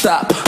Stop.